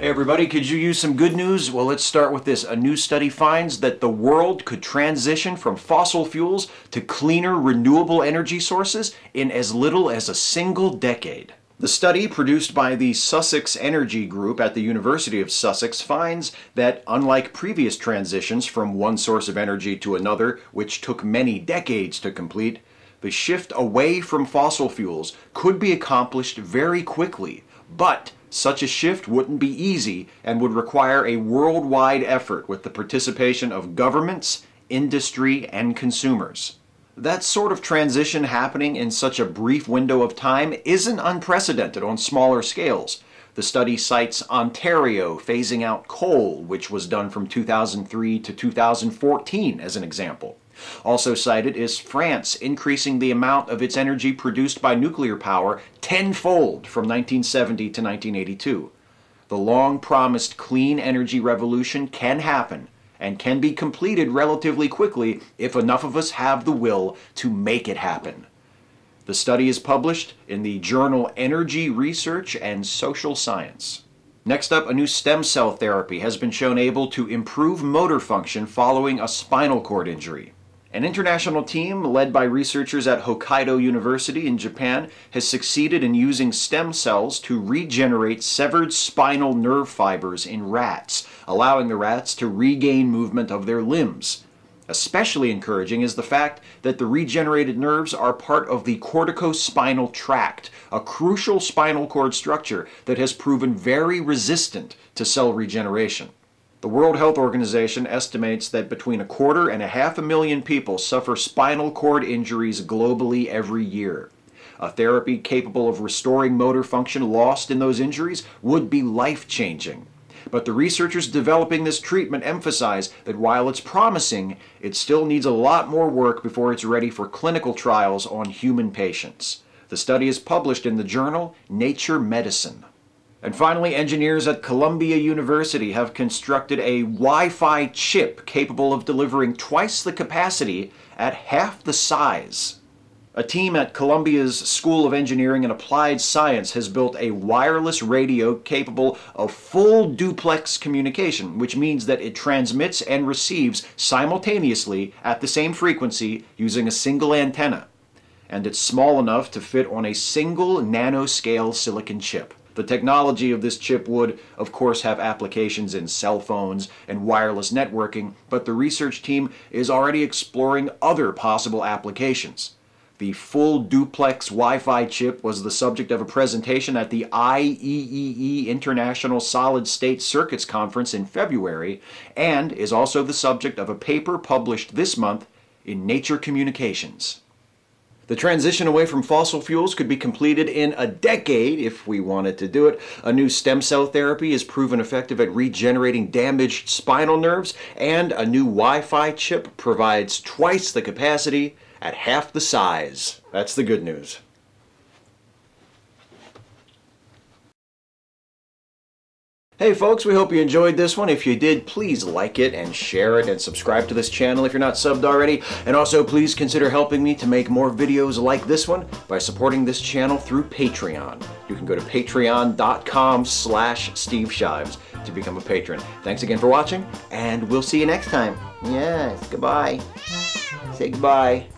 Hey everybody, could you use some good news? Well, let's start with this. A new study finds that the world could transition from fossil fuels to cleaner, renewable energy sources in as little as a single decade. The study, produced by the Sussex Energy Group at the University of Sussex, finds that unlike previous transitions from one source of energy to another, which took many decades to complete, the shift away from fossil fuels could be accomplished very quickly, but such a shift wouldn't be easy and would require a worldwide effort with the participation of governments, industry, and consumers. That sort of transition happening in such a brief window of time isn't unprecedented on smaller scales. The study cites Ontario phasing out coal, which was done from 2003 to 2014, as an example. Also cited is France increasing the amount of its energy produced by nuclear power tenfold from 1970 to 1982. The long promised clean energy revolution can happen and can be completed relatively quickly if enough of us have the will to make it happen. The study is published in the journal Energy Research and Social Science. Next up, a new stem cell therapy has been shown able to improve motor function following a spinal cord injury. An international team led by researchers at Hokkaido University in Japan has succeeded in using stem cells to regenerate severed spinal nerve fibers in rats, allowing the rats to regain movement of their limbs. Especially encouraging is the fact that the regenerated nerves are part of the corticospinal tract, a crucial spinal cord structure that has proven very resistant to cell regeneration. The World Health Organization estimates that between a quarter and a half a million people suffer spinal cord injuries globally every year. A therapy capable of restoring motor function lost in those injuries would be life changing. But the researchers developing this treatment emphasize that while it's promising, it still needs a lot more work before it's ready for clinical trials on human patients. The study is published in the journal Nature Medicine. And finally, engineers at Columbia University have constructed a Wi Fi chip capable of delivering twice the capacity at half the size. A team at Columbia's School of Engineering and Applied Science has built a wireless radio capable of full duplex communication, which means that it transmits and receives simultaneously at the same frequency using a single antenna. And it's small enough to fit on a single nanoscale silicon chip. The technology of this chip would, of course, have applications in cell phones and wireless networking, but the research team is already exploring other possible applications. The full duplex Wi Fi chip was the subject of a presentation at the IEEE International Solid State Circuits Conference in February and is also the subject of a paper published this month in Nature Communications. The transition away from fossil fuels could be completed in a decade if we wanted to do it. A new stem cell therapy is proven effective at regenerating damaged spinal nerves, and a new Wi Fi chip provides twice the capacity at half the size. That's the good news. Hey folks, we hope you enjoyed this one. If you did, please like it and share it and subscribe to this channel if you're not subbed already. And also please consider helping me to make more videos like this one by supporting this channel through Patreon. You can go to patreon.com slash Steve Shives to become a patron. Thanks again for watching, and we'll see you next time. Yes, goodbye. Say goodbye.